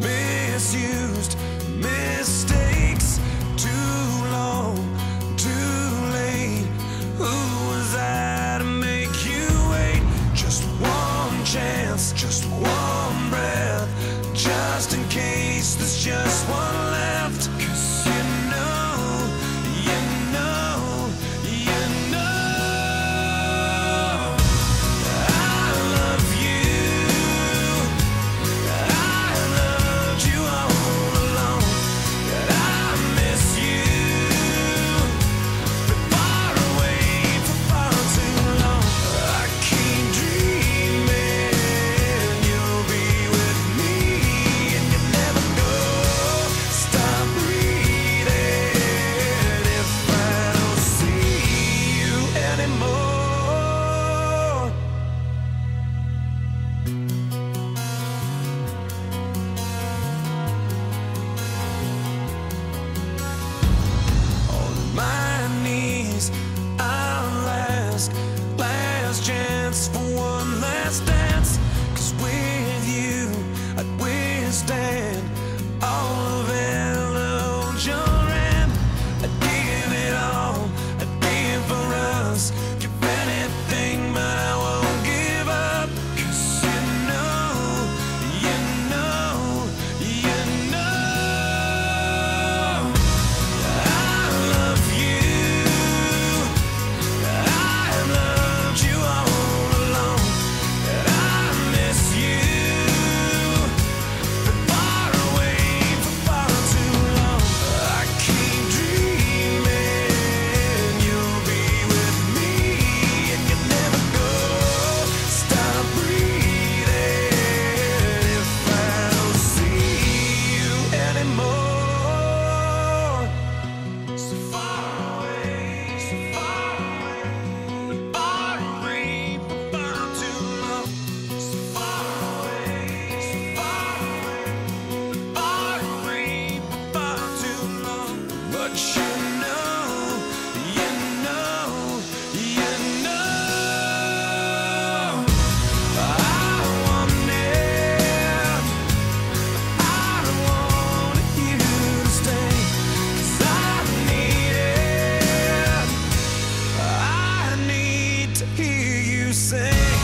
misused. one last dance. sing